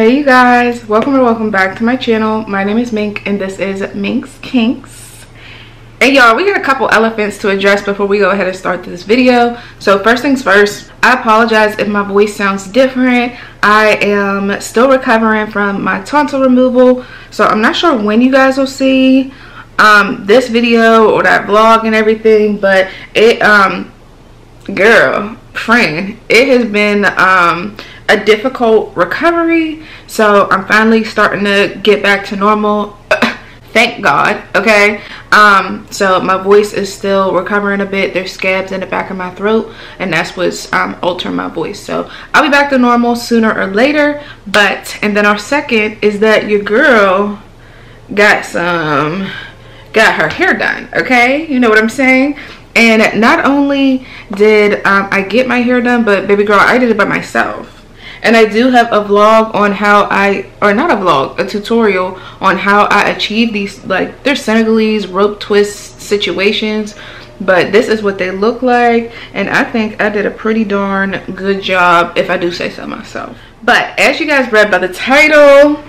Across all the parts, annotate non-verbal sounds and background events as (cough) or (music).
Hey you guys, welcome or welcome back to my channel. My name is Mink and this is Mink's Kinks. Hey y'all, we got a couple elephants to address before we go ahead and start this video. So first things first, I apologize if my voice sounds different. I am still recovering from my tonsil removal. So I'm not sure when you guys will see um, this video or that vlog and everything, but it, um, girl, friend, it has been um, a difficult recovery. So I'm finally starting to get back to normal. (coughs) Thank God, okay? Um, so my voice is still recovering a bit. There's scabs in the back of my throat and that's what's um, altering my voice. So I'll be back to normal sooner or later. But, and then our second is that your girl got some, got her hair done, okay? You know what I'm saying? And not only did um, I get my hair done, but baby girl, I did it by myself and I do have a vlog on how I or not a vlog a tutorial on how I achieve these like they're Senegalese rope twist situations but this is what they look like and I think I did a pretty darn good job if I do say so myself. But as you guys read by the title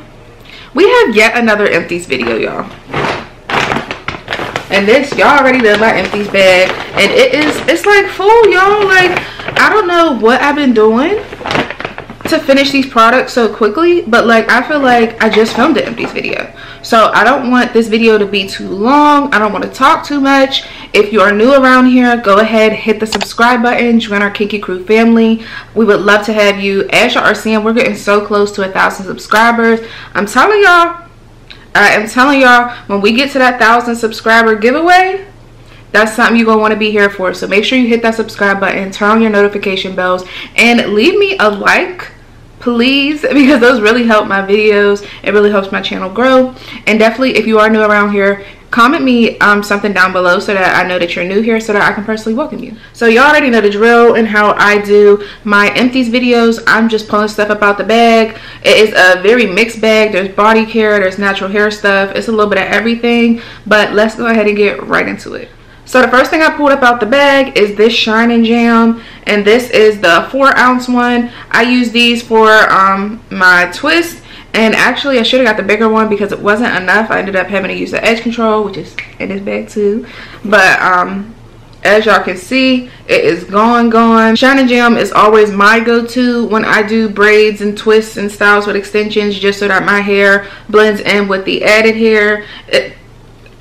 we have yet another empties video y'all. And this y'all already know my empties bag and it is it's like full y'all. Like I don't know what I've been doing to finish these products so quickly but like i feel like i just filmed an empties video. So i don't want this video to be too long. I don't want to talk too much. If you are new around here go ahead hit the subscribe button join our kinky crew family. We would love to have you. As y'all are seeing we're getting so close to a thousand subscribers. I'm telling y'all i am telling y'all when we get to that thousand subscriber giveaway that's something you're gonna want to be here for. So make sure you hit that subscribe button turn on your notification bells and leave me a like please (laughs) because those really help my videos it really helps my channel grow and definitely if you are new around here comment me um, something down below so that I know that you're new here so that I can personally welcome you. So you already know the drill and how I do my empties videos. I'm just pulling stuff about the bag. It is a very mixed bag. There's body care, there's natural hair stuff. It's a little bit of everything, but let's go ahead and get right into it. So the first thing I pulled up out the bag is this Shine and Jam. And this is the four ounce one. I use these for um, my twist. And actually I should have got the bigger one because it wasn't enough. I ended up having to use the edge control, which is in this bag too. But um, as y'all can see it is gone gone shine and jam is always my go-to when i do braids and twists and styles with extensions just so that my hair blends in with the added hair it,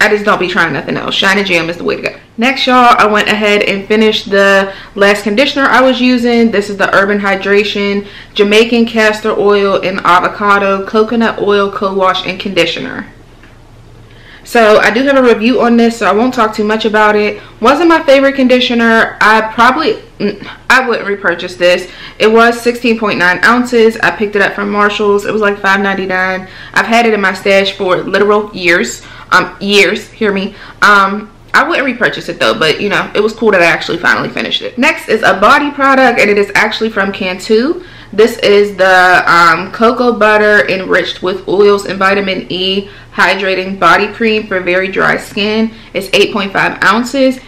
I just don't be trying nothing else. Shiny Jam is the way to go. Next, y'all, I went ahead and finished the last conditioner I was using. This is the Urban Hydration Jamaican Castor Oil and Avocado Coconut Oil Co-Wash and Conditioner. So I do have a review on this, so I won't talk too much about it. Wasn't my favorite conditioner. I probably, mm, I wouldn't repurchase this. It was 16.9 ounces. I picked it up from Marshall's. It was like $5.99. I've had it in my stash for literal years um years hear me um I wouldn't repurchase it though, but you know, it was cool that I actually finally finished it. Next is a body product and it is actually from Cantu. This is the um, cocoa butter enriched with oils and vitamin E hydrating body cream for very dry skin. It's 8.5 ounces.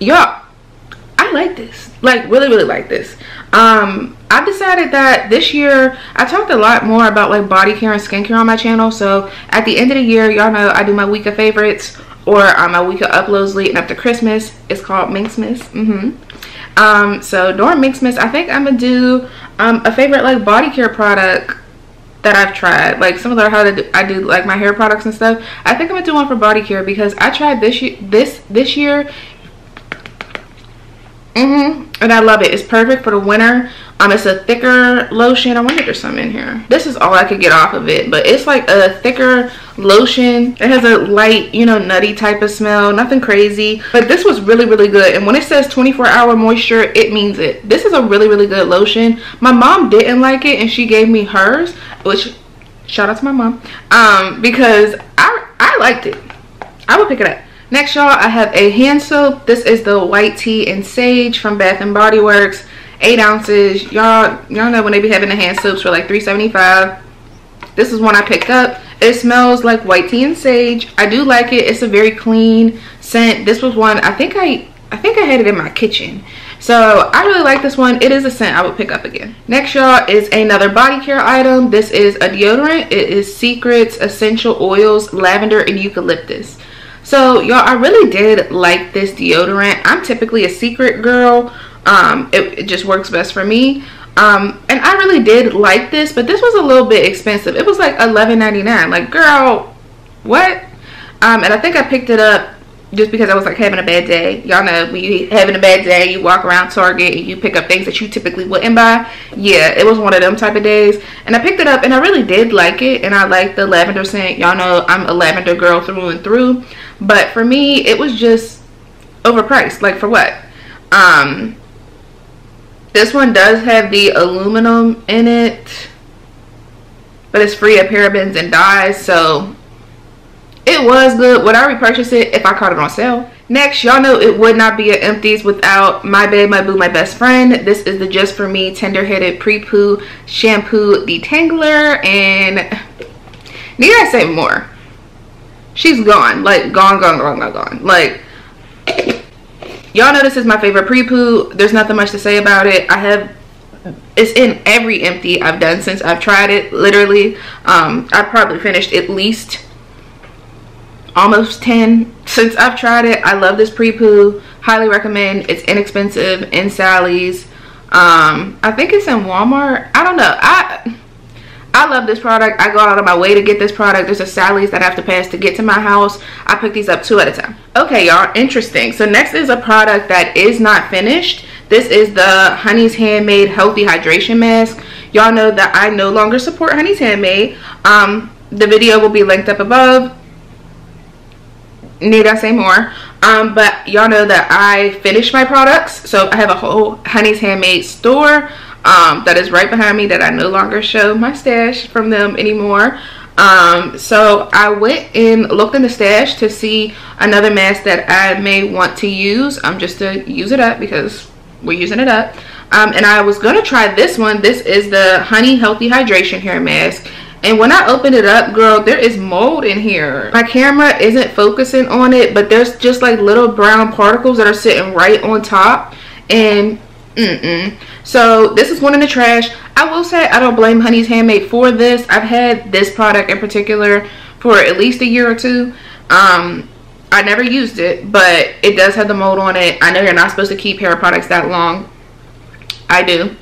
Y'all, I like this. Like really, really like this. Um, I've decided that this year I talked a lot more about like body care and skincare on my channel. So at the end of the year, y'all know I do my week of favorites or um, my week of uploads leading up to Christmas. It's called Minxmas. Mm-hmm. Um, so during Minxmas, I think I'm gonna do um, a favorite like body care product that I've tried. Like of the how to do, I do like my hair products and stuff. I think I'm gonna do one for body care because I tried this this this year Mm-hmm. And I love it. It's perfect for the winter. Um, it's a thicker lotion. I wonder if there's some in here. This is all I could get off of it. But it's like a thicker lotion. It has a light, you know, nutty type of smell. Nothing crazy. But this was really, really good. And when it says 24 hour moisture, it means it. This is a really, really good lotion. My mom didn't like it and she gave me hers. Which, shout out to my mom. Um, because I, I liked it. I would pick it up. Next, y'all, I have a hand soap. This is the White Tea and Sage from Bath and Body Works. Eight ounces. Y'all, y'all know when they be having the hand soaps for like 3.75. This is one I picked up. It smells like white tea and sage. I do like it. It's a very clean scent. This was one, I think I I think I had it in my kitchen. So I really like this one. It is a scent I would pick up again. Next, y'all, is another body care item. This is a deodorant. It is Secrets Essential Oils, Lavender, and Eucalyptus. So, y'all, I really did like this deodorant. I'm typically a secret girl. Um, it, it just works best for me. Um, and I really did like this, but this was a little bit expensive. It was like $11.99. Like, girl, what? Um, and I think I picked it up just because I was like having a bad day. Y'all know when you having a bad day, you walk around Target and you pick up things that you typically wouldn't buy. Yeah, it was one of them type of days. And I picked it up and I really did like it. And I like the lavender scent. Y'all know I'm a lavender girl through and through. But for me, it was just overpriced. Like for what? Um, this one does have the aluminum in it. But it's free of parabens and dyes. So it was good. Would I repurchase it if I caught it on sale? Next, y'all know it would not be an empties without My Babe, My Boo, My Best Friend. This is the Just For Me Tender Headed Pre-Poo Shampoo Detangler. And need I say more? She's gone. Like, gone, gone, gone, gone, gone. Like, y'all know this is my favorite pre-poo. There's nothing much to say about it. I have it's in every empty I've done since I've tried it literally um I probably finished at least almost 10 since I've tried it. I love this pre-poo. Highly recommend. It's inexpensive in Sally's. Um, I think it's in Walmart. I don't know. I I love this product. I go out of my way to get this product. There's a Sally's that I have to pass to get to my house. I pick these up two at a time. Okay, y'all. Interesting. So next is a product that is not finished. This is the Honey's Handmade Healthy Hydration Mask. Y'all know that I no longer support Honey's Handmade. Um, the video will be linked up above need I say more? Um, but y'all know that I finished my products. So I have a whole Honey's Handmade store um, that is right behind me that I no longer show my stash from them anymore. Um, so I went and looked in the stash to see another mask that I may want to use. um, just to use it up because we're using it up. Um, and I was going to try this one. This is the Honey Healthy Hydration Hair Mask. And when I open it up, girl, there is mold in here. My camera isn't focusing on it, but there's just like little brown particles that are sitting right on top. And mm-mm. So this is one in the trash. I will say I don't blame Honey's Handmade for this. I've had this product in particular for at least a year or two. Um, I never used it, but it does have the mold on it. I know you're not supposed to keep hair products that long. I do.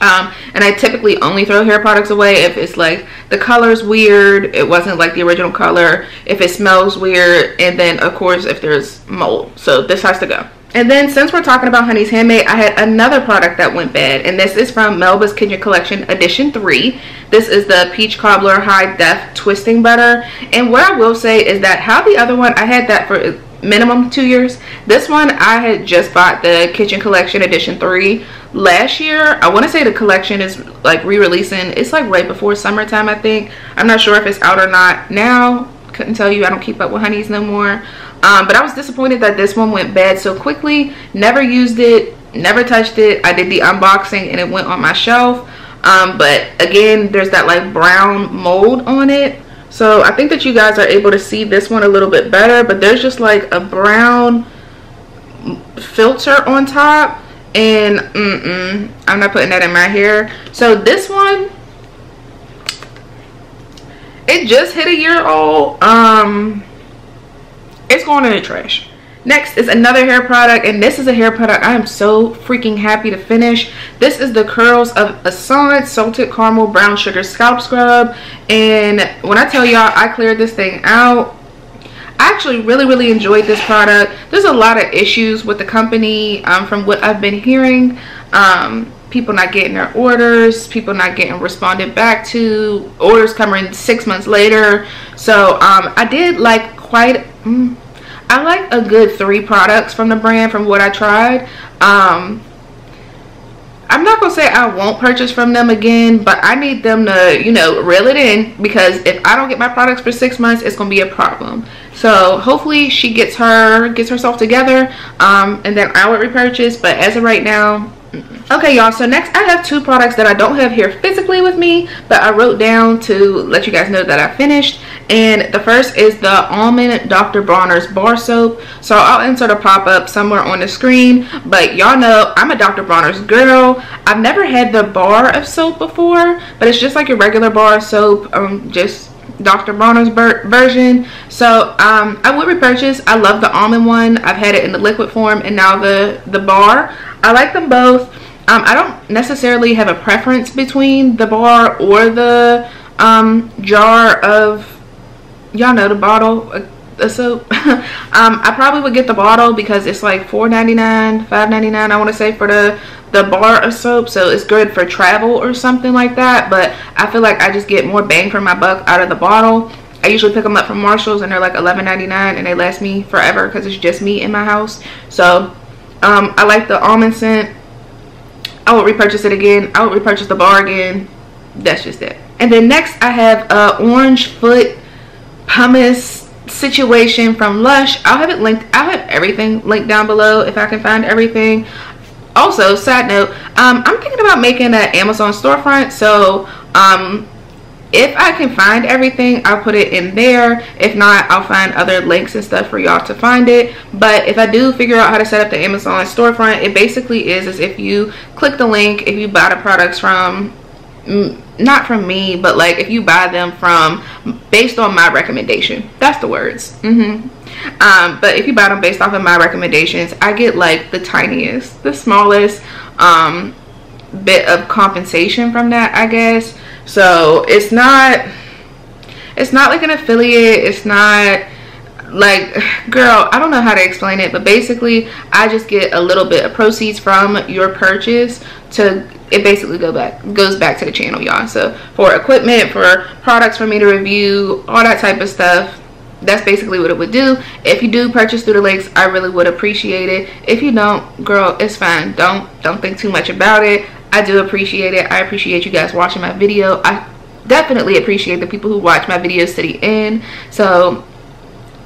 Um, and I typically only throw hair products away if it's like the color's weird, it wasn't like the original color, if it smells weird, and then of course if there's mold. So this has to go. And then since we're talking about Honey's Handmade, I had another product that went bad. And this is from Melba's Kitchen Collection Edition 3. This is the Peach Cobbler High Def Twisting Butter. And what I will say is that how the other one, I had that for minimum two years. This one, I had just bought the Kitchen Collection Edition 3 last year. I want to say the collection is like re-releasing. It's like right before summertime, I think. I'm not sure if it's out or not now. Couldn't tell you. I don't keep up with honeys no more. Um, but I was disappointed that this one went bad so quickly. Never used it. Never touched it. I did the unboxing and it went on my shelf. Um, but again, there's that like brown mold on it so I think that you guys are able to see this one a little bit better, but there's just like a brown filter on top and mm -mm, I'm not putting that in my hair. So this one, it just hit a year old. Um, it's going in the trash. Next is another hair product, and this is a hair product I am so freaking happy to finish. This is the Curls of Assad Salted Caramel Brown Sugar Scalp Scrub. And when I tell y'all I cleared this thing out, I actually really, really enjoyed this product. There's a lot of issues with the company um, from what I've been hearing. Um, people not getting their orders, people not getting responded back to, orders coming six months later. So um, I did like quite... Mm, I like a good three products from the brand from what I tried. Um, I'm not gonna say I won't purchase from them again, but I need them to, you know, reel it in because if I don't get my products for six months, it's gonna be a problem. So hopefully she gets her gets herself together, um, and then I would repurchase. But as of right now, okay y'all so next i have two products that i don't have here physically with me but i wrote down to let you guys know that i finished. And the first is the almond dr bronner's bar soap. So i'll insert a pop-up somewhere on the screen but y'all know i'm a dr bronner's girl. I've never had the bar of soap before but it's just like a regular bar of soap um just Dr. Bronner's version. So um, I would repurchase. I love the almond one. I've had it in the liquid form and now the, the bar. I like them both. Um, I don't necessarily have a preference between the bar or the um, jar of, y'all know the bottle of soap. (laughs) um, I probably would get the bottle because it's like $4.99, $5.99 I want to say for the the bar of soap. So it's good for travel or something like that but I feel like I just get more bang for my buck out of the bottle. I usually pick them up from Marshalls and they're like $11.99 and they last me forever because it's just me in my house. So um, I like the almond scent. I would repurchase it again. I would repurchase the bar again. That's just it. And then next I have uh, orange foot pumice situation from Lush. I'll have it linked. I'll have everything linked down below if I can find everything also side note um, i'm thinking about making an amazon storefront so um, if i can find everything i'll put it in there if not i'll find other links and stuff for y'all to find it but if i do figure out how to set up the amazon storefront it basically is as if you click the link if you buy the products from not from me but like if you buy them from based on my recommendation. That's the words. Mm -hmm. um, but if you buy them based off of my recommendations i get like the tiniest the smallest um, bit of compensation from that i guess. So it's not it's not like an affiliate. It's not like (sighs) girl i don't know how to explain it but basically i just get a little bit of proceeds from your purchase to it basically go back goes back to the channel y'all. So for equipment for products for me to review all that type of stuff that's basically what it would do. If you do purchase through the links i really would appreciate it. If you don't girl it's fine. Don't don't think too much about it. I do appreciate it. I appreciate you guys watching my video. I definitely appreciate the people who watch my videos to the end. So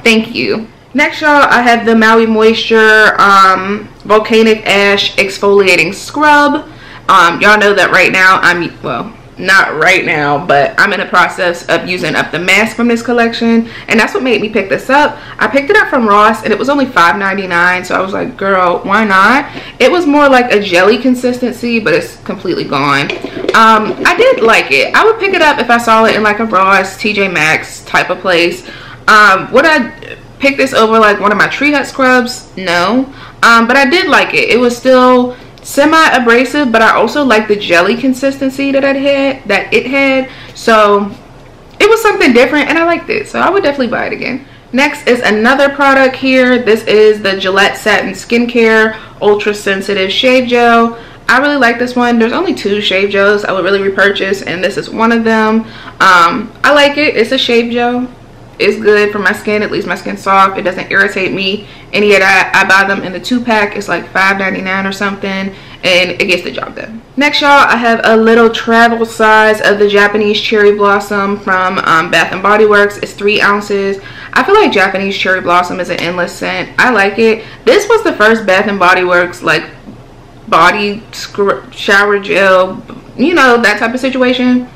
thank you. Next y'all i have the maui moisture um volcanic ash exfoliating scrub um, y'all know that right now I'm, well, not right now but i'm in the process of using up the mask from this collection and that's what made me pick this up. I picked it up from ross and it was only $5.99 so i was like girl why not? It was more like a jelly consistency but it's completely gone. Um, i did like it. I would pick it up if i saw it in like a ross tj maxx type of place. Um, would i pick this over like one of my tree hut scrubs? No. Um, but i did like it. It was still semi-abrasive but I also like the jelly consistency that it had that it had. So it was something different and I liked it so I would definitely buy it again. Next is another product here. This is the Gillette Satin Skincare Ultra Sensitive Shave Gel. I really like this one. There's only two shave gels I would really repurchase and this is one of them. Um, I like it. It's a shave gel it's good for my skin at least my skin's soft it doesn't irritate me. Any of that i buy them in the two pack it's like $5.99 or something and it gets the job done. Next y'all i have a little travel size of the japanese cherry blossom from um, bath and body works. It's three ounces. I feel like japanese cherry blossom is an endless scent. I like it. This was the first bath and body works like body shower gel you know that type of situation.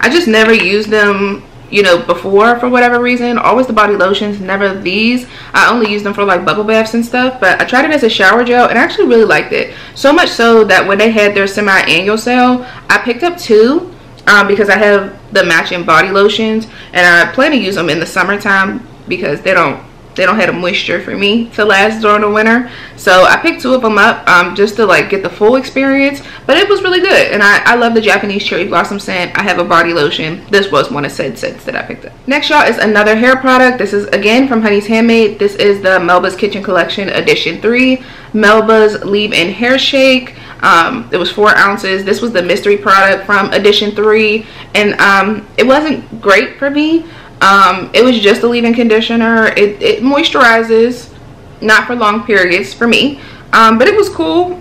I just never used them you know before for whatever reason always the body lotions never these. I only use them for like bubble baths and stuff but i tried it as a shower gel and i actually really liked it. So much so that when they had their semi-annual sale i picked up two um, because i have the matching body lotions and i plan to use them in the summertime because they don't they don't have the moisture for me to last during the winter. So i picked two of them up um, just to like get the full experience but it was really good. And I, I love the japanese cherry blossom scent. I have a body lotion. This was one of said scents that i picked up. Next y'all is another hair product. This is again from honey's handmade. This is the melba's kitchen collection edition 3 melba's leave-in hair shake. Um, it was four ounces. This was the mystery product from edition 3 and um, it wasn't great for me um, it was just a leave-in conditioner. It, it, moisturizes, not for long periods for me. Um, but it was cool.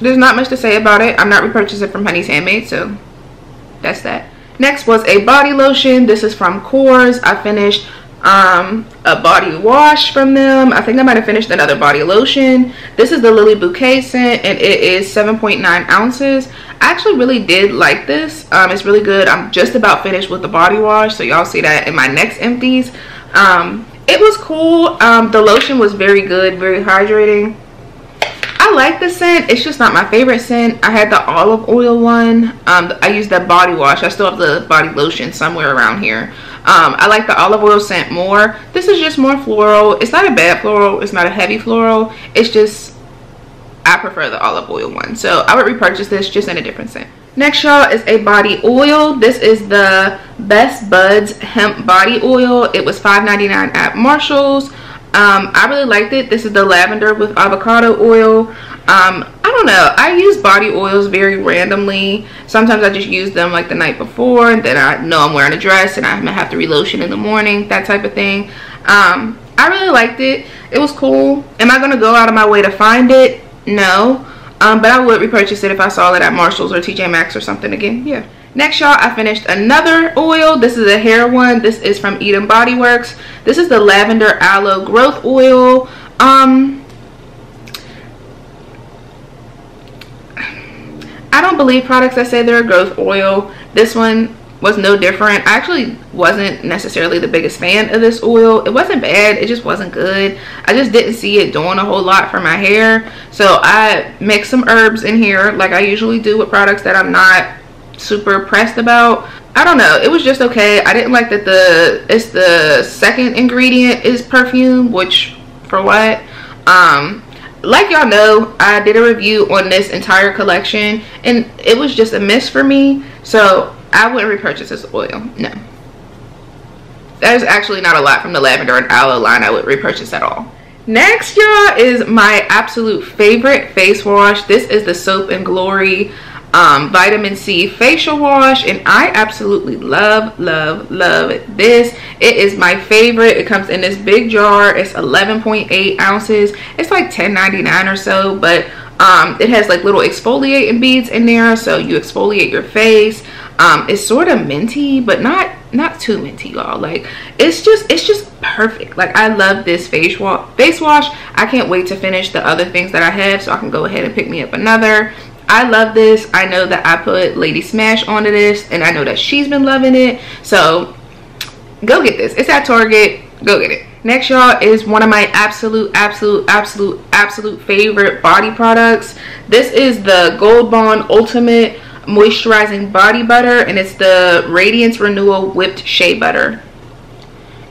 There's not much to say about it. I'm not repurchasing from Honey's Handmade, so that's that. Next was a body lotion. This is from Korres. I finished um, a body wash from them. I think I might have finished another body lotion. This is the Lily Bouquet scent and it is 7.9 ounces. I actually really did like this. Um, it's really good. I'm just about finished with the body wash. So y'all see that in my next empties. Um, it was cool. Um, the lotion was very good, very hydrating. I like the scent. It's just not my favorite scent. I had the olive oil one. Um, I used that body wash. I still have the body lotion somewhere around here. Um, I like the olive oil scent more. This is just more floral. It's not a bad floral. It's not a heavy floral. It's just, I prefer the olive oil one. So I would repurchase this just in a different scent. Next, y'all, is a body oil. This is the Best Buds Hemp Body Oil. It was $5.99 at Marshall's. Um, I really liked it. This is the lavender with avocado oil. Um, don't know. I use body oils very randomly. Sometimes I just use them like the night before and then I know I'm wearing a dress and I'm gonna have to relotion in the morning, that type of thing. Um, I really liked it. It was cool. Am I gonna go out of my way to find it? No. Um, but I would repurchase it if I saw it at Marshall's or TJ Maxx or something again. Yeah. Next, y'all, I finished another oil. This is a hair one. This is from Eden Body Works. This is the Lavender Aloe Growth Oil. Um, I don't believe products that say they're a growth oil. This one was no different. I actually wasn't necessarily the biggest fan of this oil. It wasn't bad. It just wasn't good. I just didn't see it doing a whole lot for my hair. So I mixed some herbs in here like I usually do with products that I'm not super pressed about i don't know it was just okay i didn't like that the it's the second ingredient is perfume which for what um like y'all know i did a review on this entire collection and it was just a miss for me so i wouldn't repurchase this oil no. There's actually not a lot from the lavender and aloe line i would repurchase at all. Next y'all is my absolute favorite face wash. This is the soap and glory um, vitamin C facial wash and I absolutely love love love this. It is my favorite. It comes in this big jar. It's 11.8 ounces. It's like 10.99 or so but um, it has like little exfoliating beads in there so you exfoliate your face. Um, it's sort of minty but not not too minty y'all. Like it's just it's just perfect. Like i love this face wash face wash. I can't wait to finish the other things that i have so i can go ahead and pick me up another I love this. I know that I put Lady Smash onto this and I know that she's been loving it. So go get this. It's at Target. Go get it. Next, y'all, is one of my absolute, absolute, absolute, absolute favorite body products. This is the Gold Bond Ultimate Moisturizing Body Butter and it's the Radiance Renewal Whipped Shea Butter.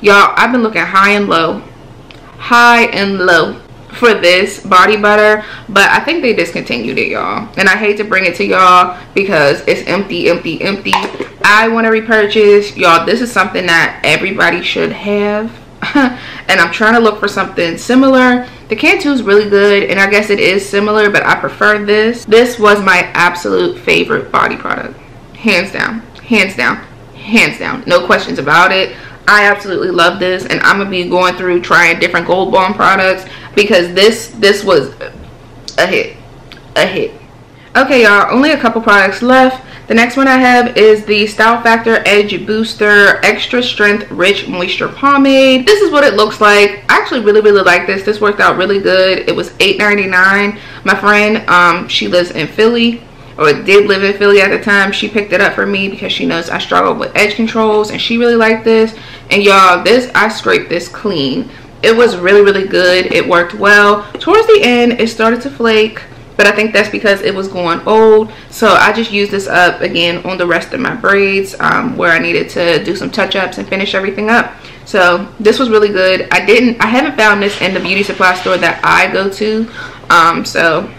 Y'all, I've been looking high and low. High and low for this body butter but i think they discontinued it y'all. And i hate to bring it to y'all because it's empty empty empty. I want to repurchase. Y'all this is something that everybody should have. (laughs) And i'm trying to look for something similar. The cantu is really good and i guess it is similar but i prefer this. This was my absolute favorite body product. Hands down hands down hands down. No questions about it. I absolutely love this and I'm gonna be going through trying different Gold Bond products because this this was a hit a hit okay y'all only a couple products left the next one I have is the Style Factor Edge Booster Extra Strength Rich Moisture Pomade. This is what it looks like. I actually really, really like this. This worked out really good. It was $8.99. My friend, um, she lives in Philly or did live in Philly at the time. She picked it up for me because she knows I struggle with edge controls and she really liked this. And y'all, this, I scraped this clean it was really really good it worked well towards the end it started to flake but I think that's because it was going old so I just used this up again on the rest of my braids um, where I needed to do some touch-ups and finish everything up so this was really good I didn't I haven't found this in the beauty supply store that I go to um, so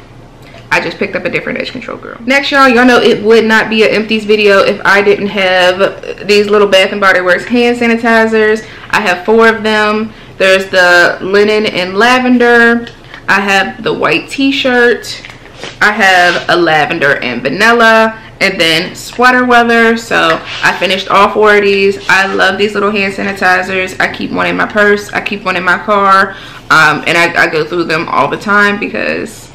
I just picked up a different edge control girl. Next, y'all, y'all know it would not be an empties video if I didn't have these little Bath and Body Works hand sanitizers. I have four of them. There's the linen and lavender. I have the white t-shirt. I have a lavender and vanilla and then sweater weather. So i finished all four of these. I love these little hand sanitizers. I keep one in my purse. I keep one in my car. Um, and I, I, go through them all the time because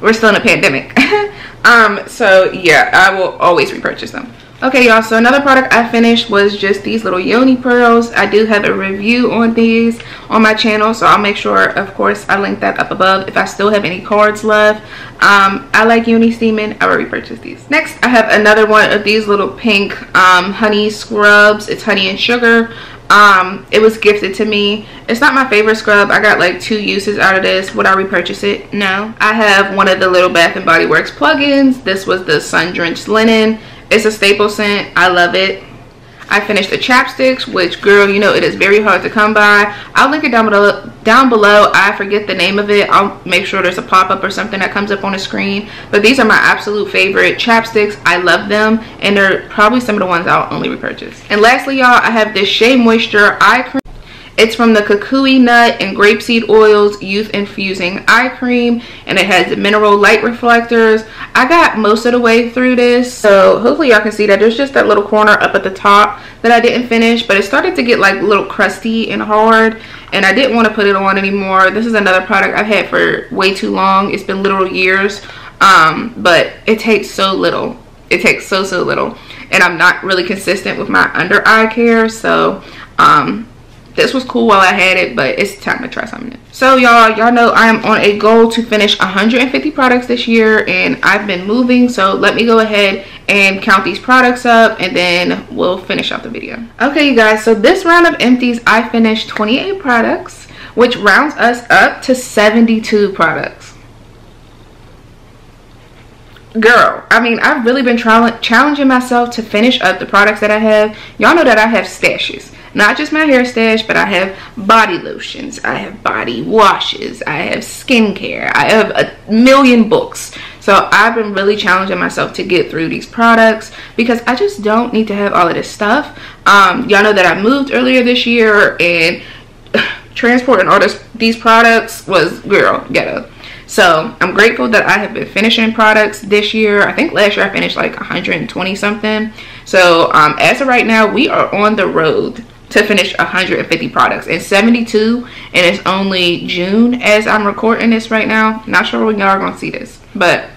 we're still in a pandemic. (laughs) Um, so yeah i will always repurchase them Okay, y'all, so another product I finished was just these little Yoni pearls. I do have a review on these on my channel, so I'll make sure, of course, I link that up above if I still have any cards left. Um, I like Yoni steaming. I will repurchase these. Next, I have another one of these little pink um, honey scrubs. It's honey and sugar. Um, it was gifted to me. It's not my favorite scrub. I got like two uses out of this. Would I repurchase it? No. I have one of the little Bath and Body Works plugins. This was the Sun Drenched Linen. It's a staple scent. I love it. I finished the chapsticks, which girl, you know, it is very hard to come by. I'll link it down below. Down below, I forget the name of it. I'll make sure there's a pop-up or something that comes up on the screen. But these are my absolute favorite chapsticks. I love them, and they're probably some of the ones I'll only repurchase. And lastly, y'all, I have this Shea Moisture Eye Cream. It's from the Kukui Nut and Grapeseed Oils Youth Infusing Eye Cream. And it has mineral light reflectors. I got most of the way through this. So hopefully y'all can see that. There's just that little corner up at the top that I didn't finish. But it started to get like a little crusty and hard. And I didn't want to put it on anymore. This is another product I've had for way too long. It's been literal years. Um, but it takes so little. It takes so, so little. And I'm not really consistent with my under eye care. So um, this was cool while I had it, but it's time to try something new. So y'all, y'all know I am on a goal to finish 150 products this year and I've been moving. So let me go ahead and count these products up and then we'll finish out the video. Okay, you guys, so this round of empties, I finished 28 products, which rounds us up to 72 products. Girl, I mean, I've really been trying challenging myself to finish up the products that I have. Y'all know that I have stashes not just my hair stash but i have body lotions i have body washes i have skincare i have a million books so i've been really challenging myself to get through these products because i just don't need to have all of this stuff um, y'all know that i moved earlier this year and (sighs) transporting all this, these products was girl ghetto so I'm grateful that I have been finishing products this year. I think last year I finished like 120 something. So um, as of right now, we are on the road to finish 150 products. And 72 and it's only June as I'm recording this right now. Not sure when y'all are gonna see this but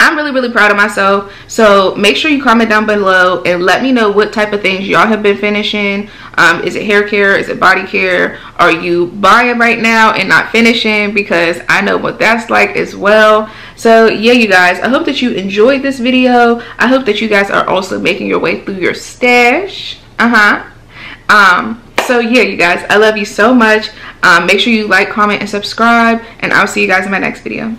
I'm really really proud of myself. So make sure you comment down below and let me know what type of things y'all have been finishing. Um, is it hair care? Is it body care? Are you buying right now and not finishing? Because I know what that's like as well. So yeah you guys I hope that you enjoyed this video. I hope that you guys are also making your way through your stash. Uh-huh um, so yeah, you guys, I love you so much. Um, make sure you like, comment, and subscribe, and I'll see you guys in my next video.